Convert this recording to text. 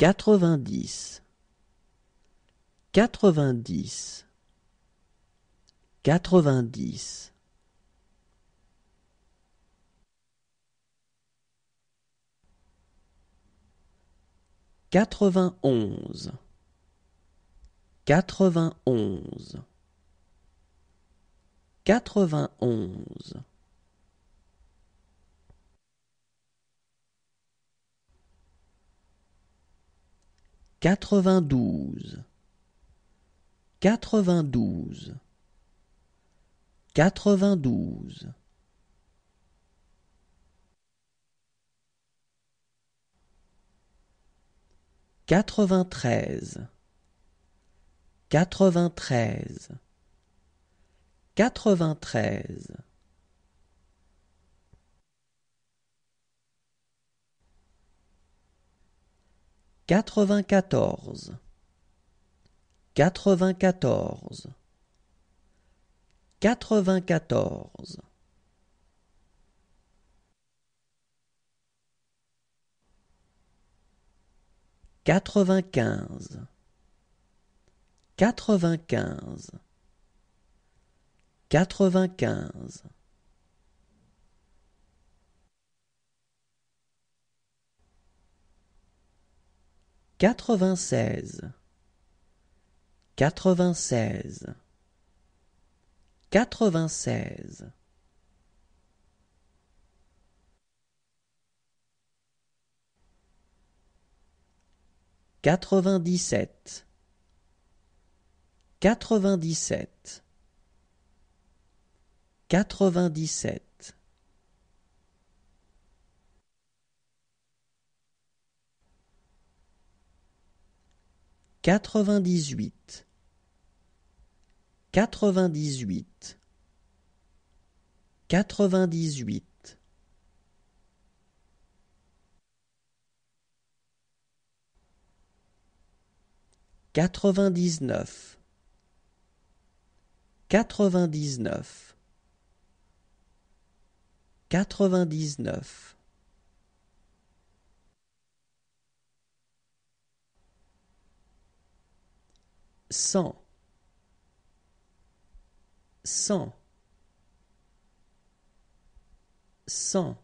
quatre-vingt-dix, quatre-vingt-dix, quatre-vingt-dix. Quatre-vingt-onze, quatre-vingt-onze, quatre-vingt-onze. Quatre-vingt-douze, quatre-vingt-douze, quatre-vingt-douze. Quatre-vingt-treize, quatre-vingt-treize, quatre-vingt-treize. Quatre-vingt-quatorze, quatre-vingt-quatorze, quatre-vingt-quatorze. Quatre-vingt-quinze, quatre-vingt-quinze, quatre-vingt-quinze. Quatre-vingt-seize, quatre-vingt-seize, quatre-vingt-seize. Quatre-vingt-dix-sept, quatre-vingt-dix-sept, quatre-vingt-dix-sept. Quatre-vingt-dix-huit, quatre-vingt-dix-huit, quatre-vingt-dix-huit. Quatre-vingt-dix-neuf, quatre-vingt-dix-neuf, quatre-vingt-dix-neuf. Cent, cent, cent.